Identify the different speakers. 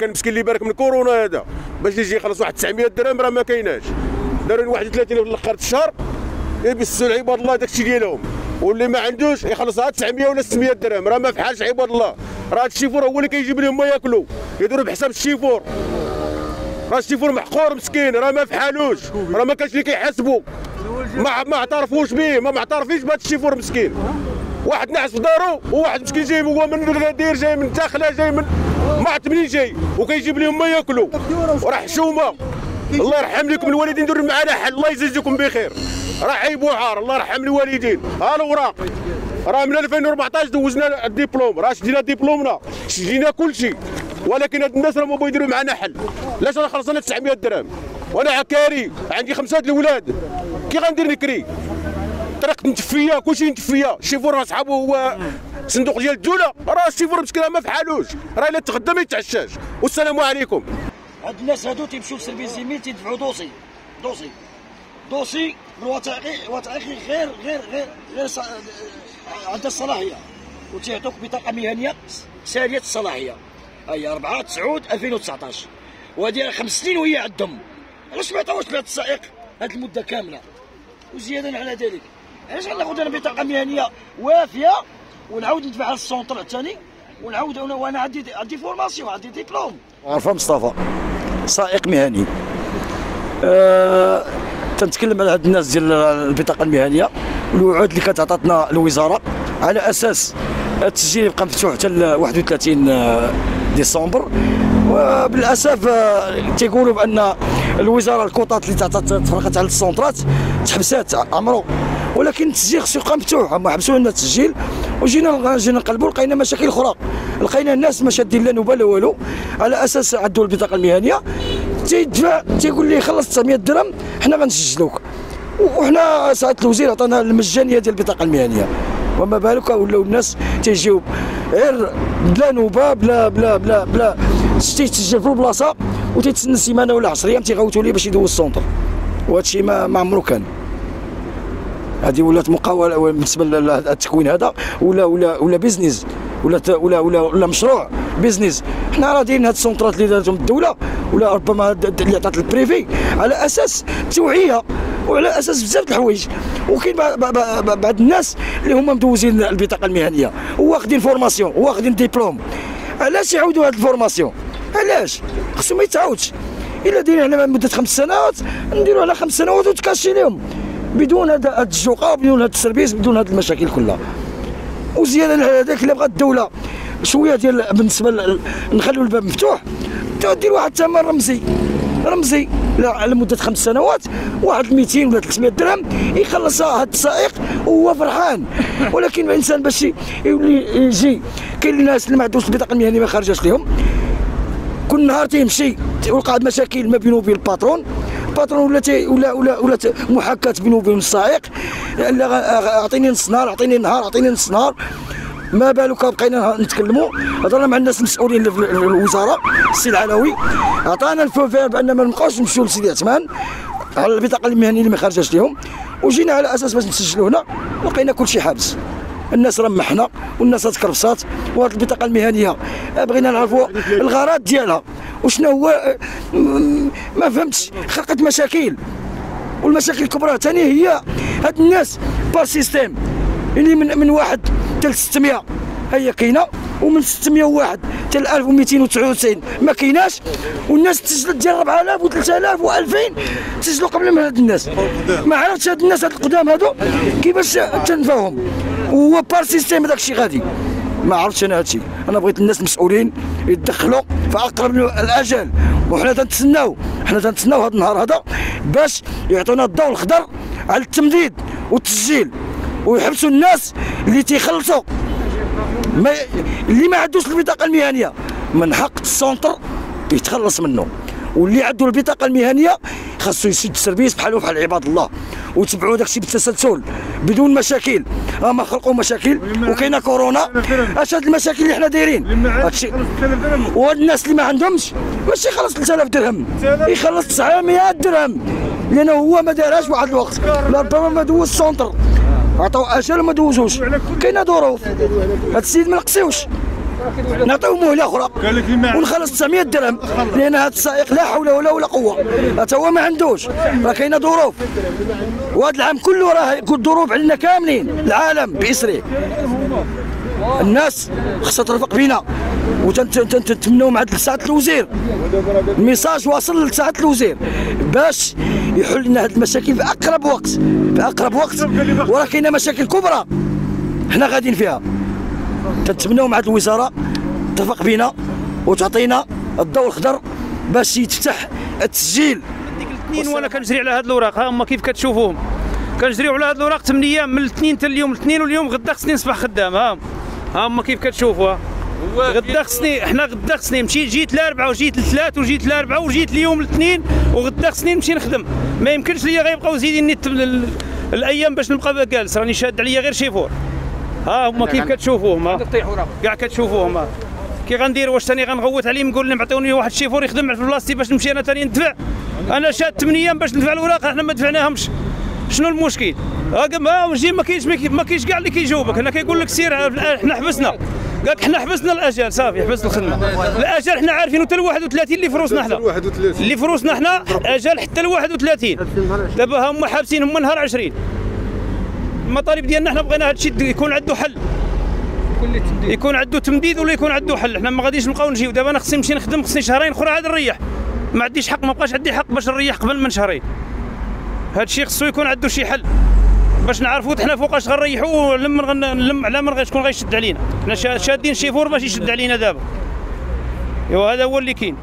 Speaker 1: كان مسكين اللي بارك من كورونا هذا. باش يجي يخلص واحد 900 درهم راه ما كايناش. داروا 31 في الآخر الشهر يبسوا العباد الله داكشي ديالهم. واللي ما عندوش يخلصها 900 ولا 600 درهم. راه ما فحالش عباد الله. راه الشيفور هو اللي كيجيب لهم ما ياكلوا. يديروا بحساب الشيفور. راه الشيفور محقور مسكين راه ما فحالوش راه ما كانش اللي كيحاسبوا ما ما اعترفوش به ما معترفينش بهذا الشيفور مسكين. واحد نعس في دارو وواحد مسكين جاي هو من الغدير جاي من الداخله جاي من ما عرفت منين جاي وكيجيب لهم ما ياكلوا. وراه حشومه الله يرحم لكم الوالدين ديروا معنا حل. الله يجزيكم بخير. راه عيب وعار. الله يرحم الوالدين. ها الاوراق راه من 2014 دوزنا الدبلوم. راه شدينا دبلومنا. شدينا كل شيء. ولكن هاد الناس راه ما بغاو يديروا معنا حل. لاش راه خلصنا 900 درهم. وأنا عكاري. عندي خمسة الاولاد كي غندير نكري؟ طريق متفية كلشي متفية. الشيفور راه صحابو هو صندوق ديال الدولة. راه الشيفور مسكين ما فحالوش. راه إلا تغدى ما يتعشاش. والسلام عليكم.
Speaker 2: هاد الناس هادو تيمشيو زيميل تيدفعوا دوسي. دوسي. دوسي بالوثائقي وثائقي غير غير غير غير ص- عندها الصلاحية. وتيعطوك بطاقة مهنية سارية الصلاحية. هي 4 9 2019 وهذه خمس سنين وهي عندهم. علاش ما عطاوش لهاد السائق؟ هاد المدة كاملة. وزيادة على ذلك. علاش غناخذ أنا بطاقة مهنية وافية ونعاود ندفعها لل centre الثاني ونعاود وأنا عندي عندي formation عندي ديبلوم.
Speaker 3: عرفه مصطفى سائق مهني. أه تنتكلم على هاد الناس ديال البطاقة المهنية الوعود اللي كانت عطاتنا الوزارة على أساس التسجيل يبقى مفتوح حتى ل 31 ديسمبر. وبالأسف آه، تيقولوا بأن الوزارة الكوطات اللي تعطات تفرقت على السونترات تحبسات عمرو. ولكن التسجيل خصو يبقى مفتوح هما حبسوا لنا التسجيل وجينا جينا نقلبوا لقينا مشاكل أخرى. لقينا الناس ما شادين لا نوبة لا والو. على أساس عندو البطاقة المهنية. تيدفع تيقول لي خلص 900 درهم حنا غنسجلوك. وحنا ساعة الوزير عطانا المجانية ديال البطاقة المهنية. وما بالك ولاو الناس تيجيو غير بلا نوبة بلا بلا بلا بلا تيتسجل في البلاصه وتيتسنى سيمانه ولا 10 أيام تيغوتوا ليه باش يدوز ال centre. ما ما عمرو كان. هذه ولات مقاوله بالنسبة للتكوين هذا ولا ولا ولا business ولا ولا ولا ولا مشروع business حنا راه دايرين هاد السونترات اللي دارتهم الدولة ولا ربما اللي عطات ال privé على أساس توعية وعلى أساس بزاف الحوايج. وكاين بع- بع- بع- بعض الناس اللي هما مدوزين البطاقة المهنية واخدين formation واخدين ديبلوم علاش يعاودوا هاد ال formation علاش؟ خصو ما يتعاودش. إلا دايرين على مدة خمس سنوات نديروا على خمس سنوات وتكاشي لهم بدون هذا هاد الجوقه بدون هذا ال service بدون هذه المشاكل كلها. وزيادة على هذاك إلا بغات الدولة شوية ديال بالنسبة نخليو الباب مفتوح دير واحد الثمن رمزي. رمزي على مدة خمس سنوات واحد 200 ولا 300 درهم يخلصها هذا السائق وهو فرحان. ولكن الإنسان باش يولي يجي كاين الناس اللي ما عندوش البطاقة المهنية ما خرجاش لهم كل نهار تيمشي تلقى مشاكل ما بينه وبين ال patron. ال patron ولا ولا ولا ولا محاكاة بينه وبين السائق لا أعطيني نص نهار أعطيني نهار أعطيني نص نهار ما بالك؟ بقينا نتكلموا. هضرنا مع الناس المسؤولين في ال- في الوزارة السي العلوي. عطانا ال feu vert بأن ما نبقاوش نمشيو لسيدي عثمان. على البطاقة المهنيه اللي ما خرجاش لهم وجينا على أساس باش نسجلوا هنا. لقينا كل شيء حابس. الناس رمحنا والناس تكرفصات. وهذه البطاقة المهنية بغينا نعرفوا الغرض ديالها. وشنو هو؟ ما فهمتش. خلقت مشاكل. والمشاكل الكبرى ثاني هي هاد الناس par système. اللي من من واحد حتى ل 600 هي كاينة ومن 601 حتى ل 1299 ما كايناش. والناس تسجلت ديال 4000 و3000 و2000 تسجلوا قبل من هاد الناس. ما عرفتش هاد الناس هاد القدام هادو كيفاش تنفاهم وهو par système هذاك الشيء غادي. ما عرفتش أنا هادشي. أنا بغيت الناس المسؤولين يتدخلوا في أقرب الاجل وحنا تنتسناو حنا تنتسناو هذا النهار هذا باش يعطونا الضوء الخضر على التمديد والتسجيل. ويحبسوا الناس اللي تيخلصوا. ما اللي ما عندوش البطاقة المهنية. من حق ال centre يتخلص منه. واللي عنده البطاقة المهنية خاصو يسد ال service بحالو بحال عباد الله. وتبعوا داكشي بالتسلسل بدون مشاكل. راما خلقوا مشاكل. وكاينة كورونا. اش هاد المشاكل اللي حنا دايرين؟ هادشي. والناس اللي ما عندهمش ماشي يخلص 3000 درهم. يخلص 900 درهم. لأنه هو ما دارهاش واحد الوقت. ربما ما دوز ال centre. عطاو أجل ما دوزوش. كاينة ظروف. هذا السيد ما نقصيوش نعطيو مهلة أخرى. ونخلص 900 درهم. لأن هذا السائق لا حول ولا ولا قوة. حتى هو ما عندوش. راه كاينة ظروف. وهذا العام كله راه يكون ظروف علينا كاملين. العالم بإسره. الناس خصها ترفق بينا. وتنتمنوا مع سعاده الوزير. الميساج واصل لسعاده الوزير. باش يحل لنا هذه المشاكل في أقرب وقت. في أقرب وقت. وراه كاينة مشاكل كبرى. حنا غاديين فيها. تنتمنوا مع هذه الوزارة ترفق بينا وتعطينا الضوء الخضر باش يتفتح التسجيل.
Speaker 4: ديك الاثنين وأنا كنجري على هاد الاوراق ها هما كيف كتشوفوهم؟ كنجريو على هاد الاوراق 8 أيام من الاثنين حتى اليوم. الاثنين واليوم غدا خصني نصبح خدام. ها ها هما كيف كتشوفوا؟ ها. غدا خصني حنا غدا خصني مشيت جيت الاربعاء وجيت الثلاث وجيت الاربعاء وجيت اليوم الاثنين وغدا خصني نمشي نخدم. ما يمكنش ليا غيبقاو زيديني الأيام باش نبقى جالس راني شاد عليا غير شيفور. ها هما كيف كتشوفوهم ها كاع كتشوفوهم ها كي غندير واش ثاني غنغوت عليهم نقول لهم عطيوني واحد الشيفور يخدم في بلاصتي باش نمشي أنا ثاني ندفع. أنا شاد 8 أيام باش ندفع الاوراق إحنا ما دفعناهمش. شنو المشكل؟ ها وجي ما كاينش ما كاين- ما كاينش كاع اللي كيجاوبك. هنا كيقول لك سير إحنا حبسنا. قال لك حنا حبسنا الاجال صافي حبس الخدمة. الاجال حنا عارفين حتى ل 31 اللي فروسنا حنا
Speaker 1: 31
Speaker 4: اللي فروسنا حنا اجال حتى ل 31 دابا هما حابسين هما نهار 20 المطالب ديالنا حنا بغينا هذا الشيء يكون عنده حل. يكون عنده تمديد ولا يكون عنده حل. حنا ما غاديش نبقاو نجيو. دابا أنا خصني نمشي نخدم خصني شهرين أخرى عاد نريح. ما عنديش حق ما بقاش عندي حق باش نريح قبل من شهرين. هذا الشيء خصو يكون عنده شي حل. باش نعرفوا حنا فوقاش غنريحوا لما نلم على من غيشكون غيشد علينا. حنا شا- شادين شيفور باش يشد علينا دابا. ايوا هذا هو اللي كاين.